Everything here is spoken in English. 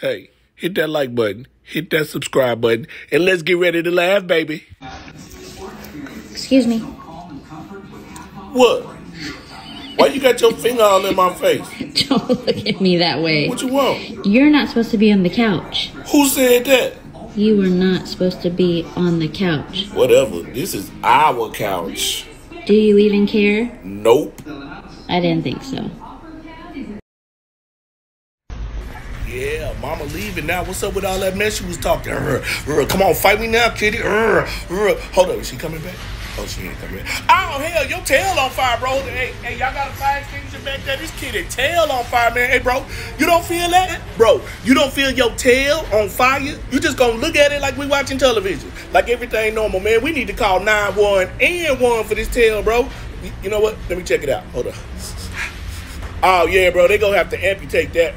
Hey, hit that like button, hit that subscribe button, and let's get ready to laugh, baby. Excuse me. What? Why you got your finger all in my face? Don't look at me that way. What you want? You're not supposed to be on the couch. Who said that? You were not supposed to be on the couch. Whatever. This is our couch. Do you even care? Nope. I didn't think so. Yeah, mama leaving now. What's up with all that mess you was talking? Come on, fight me now, kitty. Hold up, is she coming back? Oh, she ain't coming back. Oh, hell, your tail on fire, bro. Hey, hey, y'all got a fire extinguisher back there? This kitty tail on fire, man. Hey, bro, you don't feel that? Bro, you don't feel your tail on fire? You just gonna look at it like we watching television. Like everything normal, man. We need to call 911 and 1 for this tail, bro. You know what? Let me check it out. Hold up. Oh, yeah, bro. They gonna have to amputate that.